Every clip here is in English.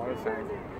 Awesome.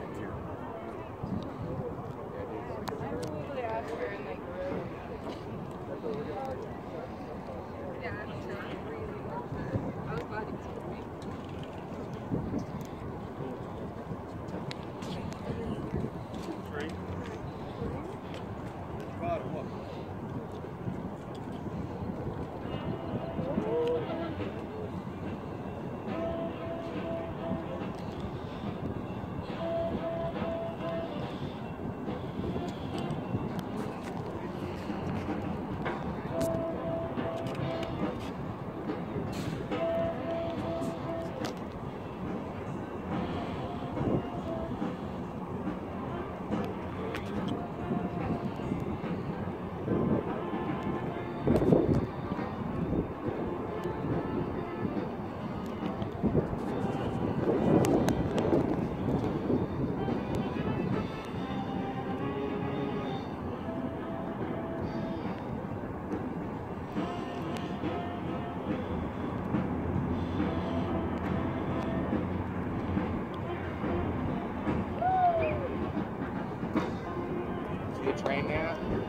Train now.